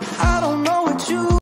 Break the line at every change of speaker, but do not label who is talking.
I